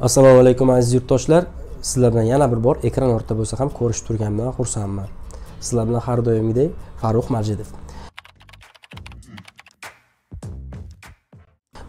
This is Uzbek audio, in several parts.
assalomu alaykum aziz yurtdoshlar. Sizlar bilan yana bir bor ekran ortida bo'lsa ham ko'rishib turganimdan xursandman. Sizlar bilan har doimgidek farruh majidov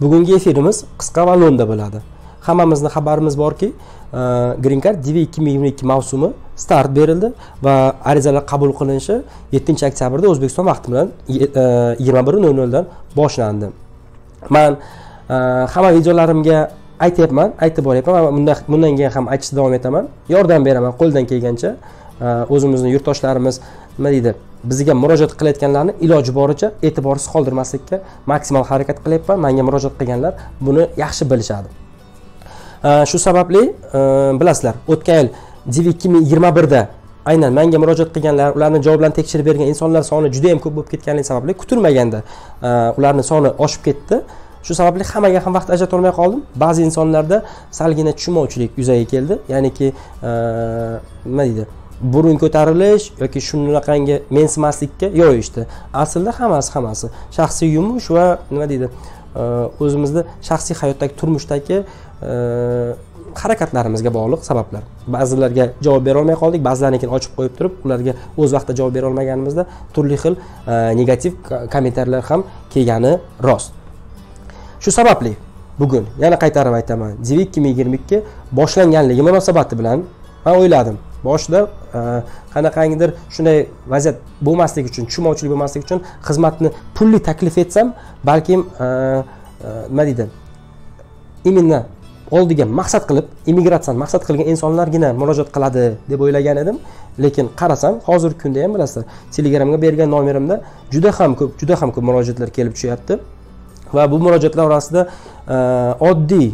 bugungi efirimiz qisqa va lo'nda bo'ladi. Hammamizni xabarimiz borki e, green card dv ikki ming yigirma ikki mavsumi start berildi va arizalar qabul qilinishi yettinchi oktyabrda o'zbekiston vaqti bilan e, yigirma bir nol noldan boshlandi. Man e, hamma videolarimga aytyapman aytib boryapman va bundan keyin ham aytishda davom etaman. Yordam beraman qo'ldan kelgancha. O'zimizni yurtdoshlarimiz nima deydi bizga murojaat qilayotganlarni iloji boricha e'tiborsiz qoldirmaslikka maksimal harakat qilyapman. Manga murojaat qilganlar buni yaxshi bilishadi. Shu sababli e, bilasizlar o'tgan yil div ikki ming yigirma birda aynan manga murojaat qilganlar ularni javoblarini tekshirib bergan insonlar soni juda yam ko'p bo'lib ketganligi sababli kutilmaganda ularni soni oshib ketdi. Shu sababli hammaga ham vaqt ajratolmay qoldim. Ba'zi insonlarda salgina tushunmovchilik yuzaga keldi. Ya'niki nima deydi? Burun ko'tarilish yoki shunaqangi mensimaslikka yo'yishdi aslida hammasi hammasi. Shaxsiy yumush va nima deydi? O'zimizni shaxsiy hayotdagi turmushdagi harakatlarimizga bog'liq sabablar. Ba'zilarga javob berolmay qoldik ba'zilarnikini ochib qo'yib turib ularga o'z vaqtida javob berolmaganimizda turli xil negativ kommentariylar ham kelgani rost. Shu sababli bugun yana qaytarib aytaman. Div ikki ming yigirma ikki boshlanganligi munosabati bilan man o'yladim. Boshida e, qanaqangidir shunday vaziyat bo'lmasligi uchun tushunmovchilik bo'lmasligi uchun xizmatni pulli taklif etsam balkim e, e, nima deydi именно oldiga maqsad qilib immigratsiyani maqsad qilgan insonlargina murojaat qiladi deb o'ylagan edim. Lekin qarasam hozirgi kunda ham bilasizlar telegramga bergan nomerimda juda ham ko'p juda ham ko'p murojaatlar kelib tushyapti. Va bu murojaatlar orasida e, oddiy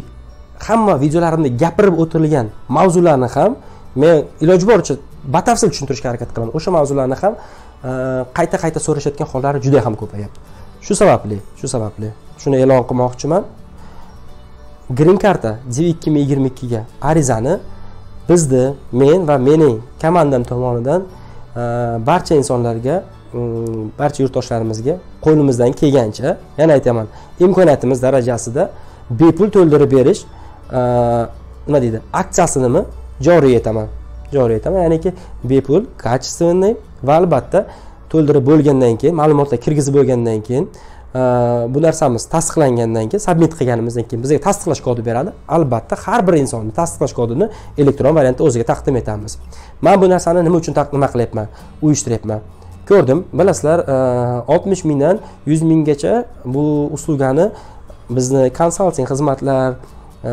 hamma videolarimda gapirib o'tilgan mavzularni ham men iloji boricha batafsil tushuntirishga harakat qilaman. O'sha mavzularni ham e, qayta qayta so'rashayotgan hollari juda ham ko'payapti. Shu sababli shu sababli shuni e'lon qilmoqchiman. Green karta div ikki ming yigirma ikkiga arizani bizni men va mening komandam tomonidan e, barcha insonlarga barcha yurtdoshlarimizga qo'limizdan kelgancha yana aytaman imkoniyatimiz darajasida bepul to'ldirib berish nima deydi aksiyasini joriy etaman. Joriy etaman ya'niki bepul качественный va albatta to'ldirib bo'lgandan keyin ma'lumotlar kirgizib bo'lgandan keyin bu narsamiz tasdiqlangandan keyin submit qilganimizdan keyin bizga tasdiqlash kodi beradi. Albatta har bir insonni tasdiqlash kodini elektron variantda o'ziga taqdim etamiz. Man bu narsani nima uchun nima qilyapman uyushtiryapman? Ko'rdim. Bilasizlar e, oltmish mingdan yuz minggacha bu uslugani bizni konsalting xizmatlar e,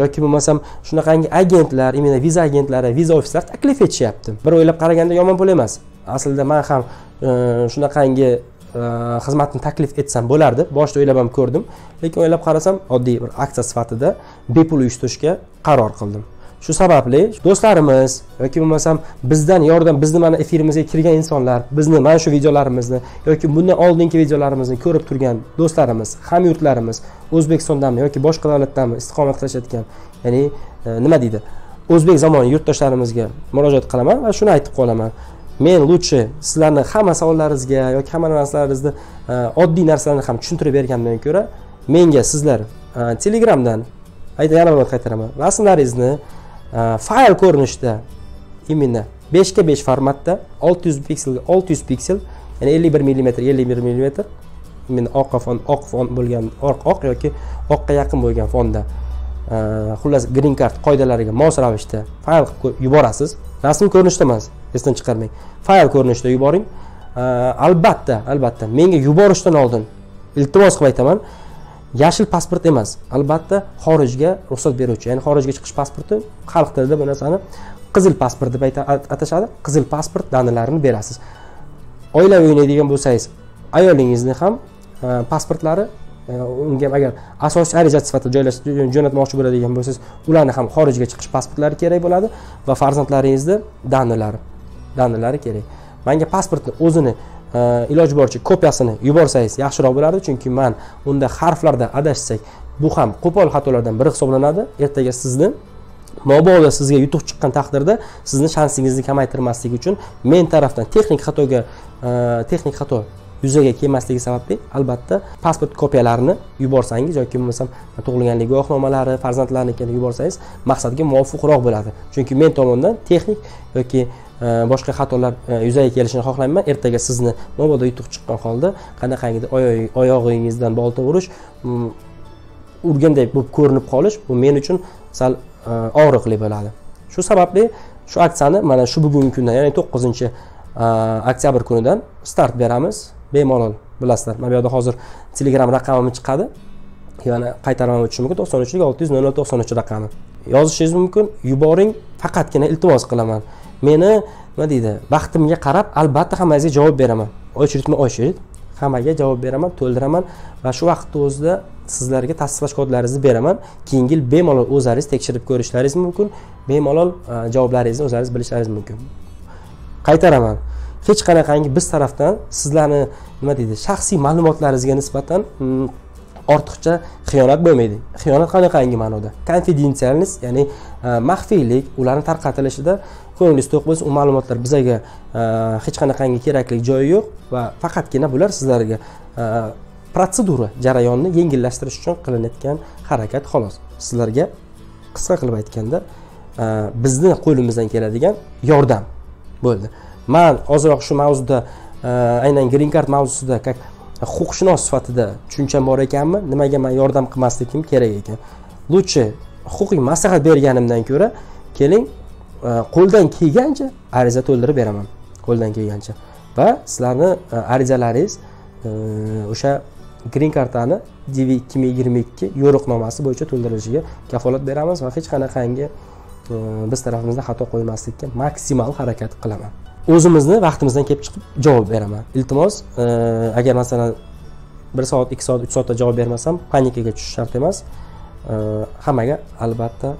yoki bo'lmasam shunaqangi agentlar именно viza agentlari viza ofislar taklif etishyapti. Bir o'ylab qaraganda yomon pul emas. Aslida man ham e, shunaqangi e, xizmatni taklif etsam bo'lardi. Boshida o'ylab ham ko'rdim. Lekin o'ylab qarasam oddiy bir aksiya sifatida bepul uyushtirishga qaror qildim. Shu sababli do'stlarimiz yoki bo'lmasam bizdan yordam bizni mana efirimizga kirgan insonlar bizni mana shu videolarimizni yoki bundan oldingi videolarimizni ko'rib turgan do'stlarimiz hamyurtlarimiz o'zbekistondami yoki boshqa davlatdanmi istiqomat qilishayotgan ya'ni e, nima deydi? O'zbek zamoni yurtdoshlarimizga murojaat qilaman va shuni aytib qolaman. Men лучше sizlarni hamma savollaringizga yoki hamma narsalaringizni e, oddiy narsalarni ham tushuntirib berganimdan ko'ra menga sizlar e, telegramdan yana bir qaytaraman. Rasmlaringizni Э, fayl ko'rinishida именно beshga besh formatda olti yuz pikselga olti yuz piksel ya'ni ellik bir millimetr ellik bir millimetr именно oq fon oq fon bo'lgan oq oq yoki oqqa yaqin bo'lgan fonda. Э, xullas green card qoidalariga mos ravishda fayl qilib yuborasiz. Rasm ko'rinishda emas esdan chiqarmang. Fayl ko'rinishida yuboring. Э, albatta albatta menga yuborishdan oldin iltimos qilib aytaman yashil pasport emas. Albatta xorijga ruxsat beruvchi ya'ni xorijga chiqish pasporti xalq tilida bu narsani qizil pasport deb atashadi. Qizil pasport danalarini berasiz. Oilaviy o'ynaydigan bo'lsangiz ayolingizni ham e, pasportlari e, unga agar asosiy ariza sifatida jo'natmoqchi bo'ladigan bo'lsangiz ularni ham xorijga chiqish pasportlari kerak bo'ladi va farzandlaringizni danalari danalari kerak. Manga pasportni o'zini iloji boricha kopiyasini yuborsangiz yaxshiroq bo'lardi chunki man unda harflarda adashsak bu ham qo'pol xatolardan biri hisoblanadi. Ertaga sizni mabodo sizga yutuq chiqqan taqdirda sizni shansingizni kamaytirmaslik uchun men tarafdan texnik xatoga texnik xato yuzaga kelmasligi sababli albatta pasport kopiyalarini yuborsangiz yoki bo'lmasam tug'ilganlik guvohnomalari farzandlarnikini yuborsangiz maqsadga muvofiqroq bo'ladi. Chunki men tomondan texnik yoki e, boshqa xatolar e, yuzaga kelishini xohlamayman. Ertaga sizni mabodo yutuq chiqqan holda qanaqangidir oyog'ingizdan bolta urish mm, urganday bo'lib ko'rinib qolish bu men uchun sal e, og'riqli bo'ladi. Shu sababli shu aksiyani mana shu bugungi kundan ya'ni to'qqizinchi oktyabr kunidan start beramiz. Bemalol bilasizlar. Mana bu yoqda hozir telegram raqamim chiqadi. Yana qaytarmam o'tishi mumkin to'qson uchlik olti yuz nol nol to'qson uch raqami. Yozishingiz mumkin yuboring faqatgina iltimos qilaman. Meni nima deydi vaqtimga qarab albatta hammangizga javob beraman. Очередьma очередь hammaga javob beraman to'ldiraman va shu vaqtni o'zida sizlarga tasdiqlash kodlaringizni beraman. Keyingi yil bemalol o'zlaringiz tekshirib ko'rishlaringiz mumkin bemalol e, javoblaringizni o'zlaringiz bilishlaringiz mumkin. Qaytaraman. Hech qanaqangi biz tarafdan sizlarni nima deydi shaxsiy ma'lumotlaringizga nisbatan mm, ortiqcha xiyonat bo'lmaydi. Xiyonat qanaqangi ma'noda? Konfidensialность ya'ni e, maxfiylik ularni tarqatilishida ko'nglingiz to'q bo'lsa u ma'lumotlar bizaga e, hech qanaqangi kerakli joyi yo'q va faqatgina bular sizlarga e, protsedura jarayonni yengillashtirish uchun qilinayotgan harakat xolos. Sizlarga qisqa qilib aytganda bizni qo'limizdan keladigan yordam bo'ldi. Man ozroq shu mavzuda eh, aynan green card mavzusida как huquqshunos sifatida tushuncham bor ekanmi? Nimaga man yordam qilmasligim kerak ekan? Лучше huquqiy maslahat berganimdan ko'ra keling eh, qo'ldan kelgancha ariza to'ldirib beraman. Qo'ldan kelgancha. Va sizlarni eh, arizalaringiz o'sha green kartani dv ikki ming yigirma ikki yo'riqnomasi bo'yicha to'ldirilishiga kafolat beramiz va hech qanaqangi biz tarafimizdan xato qo'ymaslikka maksimal harakat qilaman. O'zimizni vaqtimizdan kelib chiqib javob beraman. Iltimos e, agar masalan bir soat ikki soat uch soatda javob bermasam panikaga tushish shart emas. E, hammaga albatta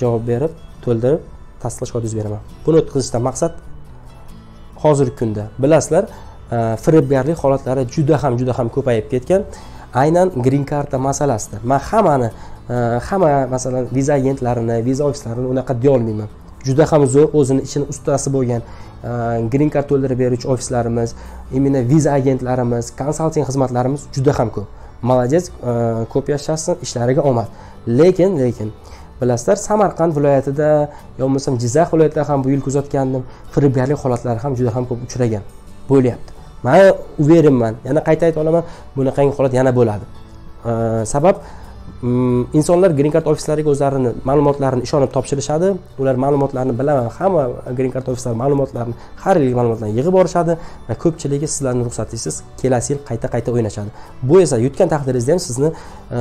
javob berib to'ldirib tasdiqlash kodingizni beraman. Buni o'tkazishdan maqsad hozirgi kunda. Bilasizlar e, firibgarlik holatlari juda ham juda ham ko'payib ketgan. Aynan green karta masalasida man hammani hamma masalan viza agentlarini viza ofislarini unaqa deyolmayman. Juda ham zo'r o'zini ishini ustasi bo'lgan e, green card to'ldirib beruvchi ofislarimiz именно viza agentlarimiz konsalting xizmatlarimiz juda ham ko'p. Молодец e, ko'p yashasin ishlariga omad. Lekin lekin bilasizlar samarqand viloyatida yo bo'lmasam jizzax viloyatida ham bu yil kuzatgandim firibgarlik holatlari ham juda ham ko'p uchragan bo'lyapti. Man uverenman yana qayta ayta olaman bunaqangi holat yana bo'ladi. E, sabab Mm, insonlar green card ofislariga o'zlarini ma'lumotlarini ishonib topshirishadi. Ular ma'lumotlarni bilaman hamma green card ofislari ma'lumotlarni har yilgi ma'lumotlarni yig'ib borishadi va ko'pchiligi sizlarni ruxsatingizsiz kelasi yil qayta qayta o'ynashadi. Bu esa yutgan taqdiringizda ham sizni e,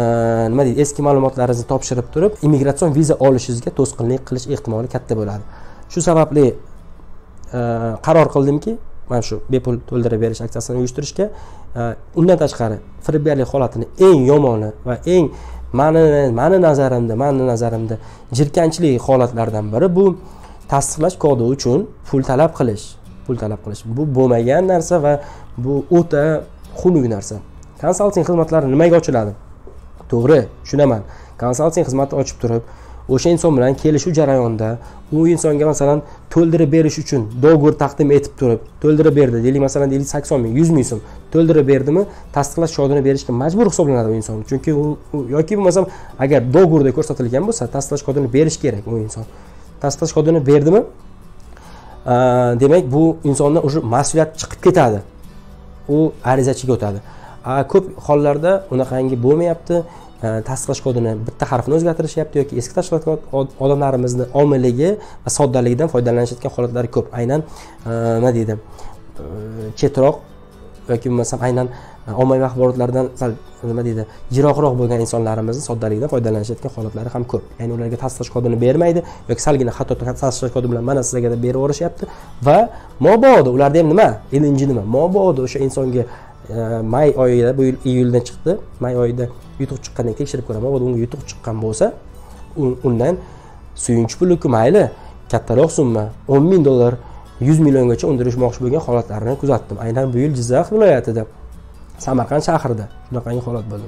nima deydi eski ma'lumotlaringizni topshirib turib immigratsion viza olishingizga to'sqinlik qilish ehtimoli katta bo'ladi. Shu sababli e, qaror qildimki mana shu bepul to'ldirib berish aksiyasini uyushtirishga e, undan tashqari firibgarlik holatini eng yomoni va eng mani mani nazarimda mani nazarimda jirkanchlik holatlardan biri bu tasdiqlash kodi uchun pul talab qilish pul talab qilish. Bu bo'lmagan narsa va bu o'ta xunuk narsa. Konsalting xizmatlari nimaga ochiladi? To'g'ri tushunaman. Konsalting xizmati ochib turib o'sha inson bilan kelishuv jarayonida u insonga masalan to'ldirib berish uchun dogovor taqdim etib turib to'ldirib berdi deylik masalan deylik sakson ming yuz ming so'm to'ldirib berdimi tasdiqlash shodini berishga majbur hisoblanadi u inson chunki u yoki bo'lmasam agar dogovorda ko'rsatilgan bo'lsa tasdiqlash kodini berish kerak u inson. Tasdiqlash kodini berdimi? Demak bu insondan уже mas'uliyat chiqib ketadi. U arizachiga o'tadi. Ko'p hollarda unaqangi bo'lmayapti. E, tasdiqlash kodini bitta harfni o'zgartirishyapti yoki eski tasdiqlash kod odamlarimizni omilligi va soddaligidan foydalanishayotgan holatlar ko'p. Aynan e, nima deydi? E, chetroq yoki bo'lmasam aynan ommaviy axborotlardan sal nima deydi? Yiroqroq bo'lgan insonlarimizni soddaligidan foydalanishayotgan holatlari ham ko'p. Ya'ni ularga tasdiqlash kodini bermaydi yoki salgina xato tasdiqlash kodi bilan mana sizlarga deb berib yuborishyapti. Va mobodo ularda ham nima? Ilinji nima? Mobodo o'sha insonga may oyida bu yil iyuldan chiqdi may oyida yutuq chiqqandan keyin tekshirib ko'raman agar unga yutuq chiqqan bo'lsa undan suyunchi puliku mayli kattaroq summa o'n ming dollar yuz milliongacha undirishmoqchi bo'lgan holatlarni kuzatdim aynan bu yil jizzax viloyatida samarqand shahrida shunaqangi holat bo'ldi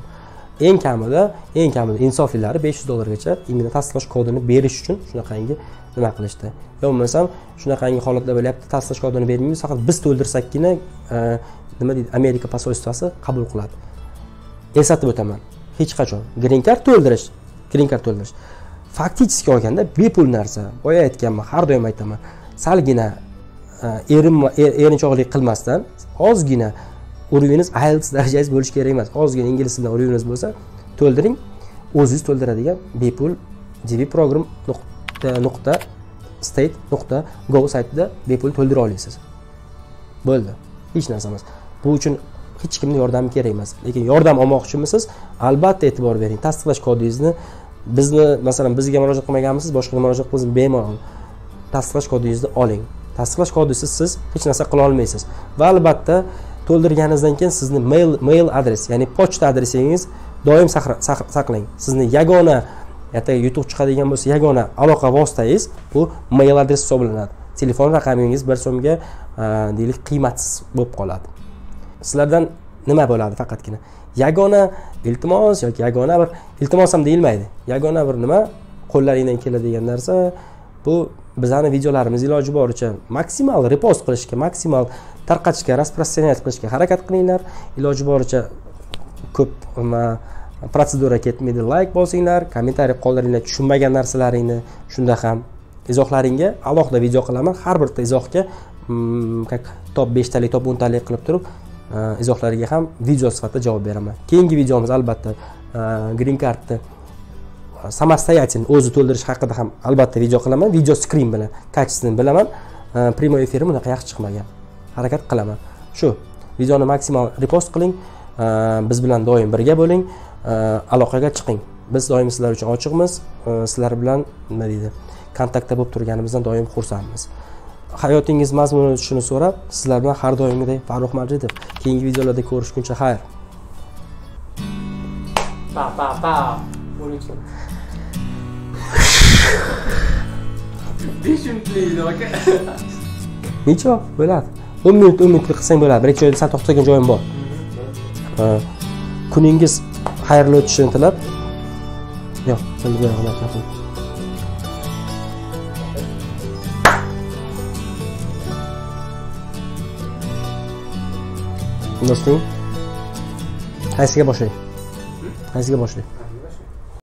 eng kamida eng kamida insoflilari besh yuz dollargacha именно tasdiqlash kodini berish uchun shunaqangi nima qilishdi? Yo bo'lmasam shunaqangi holatlar bo'lyapti tasdiqlash kodini bermaymiz faqat biz to'ldirsakkina e, nima deydi amerika посольствоsi qabul qiladi. Eslatib o'taman. Hech qachon. Green card to'ldirish. Green card to'ldirish. Faktически olganda bepul narsa. Boya aytganman har doim aytaman. Salgina e, erinma e, erinchoqlik qilmasdan ozgina urovingiz ielts darajangiz bo'lishi kerak emas. Ozgina ingliz tilidan urovingiz bo'lsa to'ldiring. O'zingiz to'ldiradigan bepul db program nuqta state nuqta go saytida bepul to'ldira olasiz bo'ldi. Hech narsa emas bu uchun hech kimni yordami kerak emas. Lekin yordam olmoqchimisiz? Albatta e'tibor bering. Tasdiqlash kodingizni bizni masalan bizga murojaat qilmaganmisiz? Boshqaga murojaat qilsangiz bemalol. Tasdiqlash kodingizni oling. Tasdiqlash kodisiz siz hech narsa qila olmaysiz. Va albatta to'ldirganingizdan keyin sizni mail mail adres ya'ni pochta adresingiz doim saqlang. Sizni yagona ertaga yutuq chiqadigan bo'lsa yagona aloqa vositangiz bu mail adres hisoblanadi. Telefon raqamingiz bir so'mga deylik qiymatsiz bo'lib qoladi. Sizlardan nima bo'ladi faqatgina? Yagona iltimos yoki yagona bir iltimos ham deyilmaydi. Yagona bir nima? Qo'llaringdan keladigan narsa bu bizani videolarimiz iloji boricha maksimal repost qilishga maksimal tarqatishga распространять qilishga harakat qilinglar. Iloji boricha ko'p protsedura ketmaydi. Layk bosinglar kommentariy qoldiringlar tushunmagan narsalaringni. Shunda ham izohlaringga alohida video qilaman. Har bitta izohga mm, как top beshtalik top o'ntalik qilib turib e, izohlariga ham video sifatida javob beraman. Keyingi videomiz albatta e, green cardni самостоятельно o'zi to'ldirish haqida ham albatta video qilaman. Video skrin bilan качествоni bilaman. Э, прямой efirim unaqa yaxshi chiqmagan. Harakat qilaman. Shu videoni maksimal repost qiling. Э, biz bilan doim birga bo'ling. Э, aloqaga chiqing. Biz doim sizlar uchun ochiqmiz. Sizlar bilan nima deydi kontaktda bo'lib turganimizdan doim xursandmiz. Hayotingiz mazmuni tushishini so'rab sizlar bilan har doimgidek farruh majidov keyingi videolarda ko'rishguncha xayr. Pa pa pa. Besh minutlik aka. Necha bo'ladi? O'n minut o'n minutlik qilsang bo'ladi. Bir ikki joyda sal to'xtagan joyim bor. Kuningiz xayrli o'tishini tilab. Yo'q do'sting. Qaysiga boshlay? qaysiga boshlay?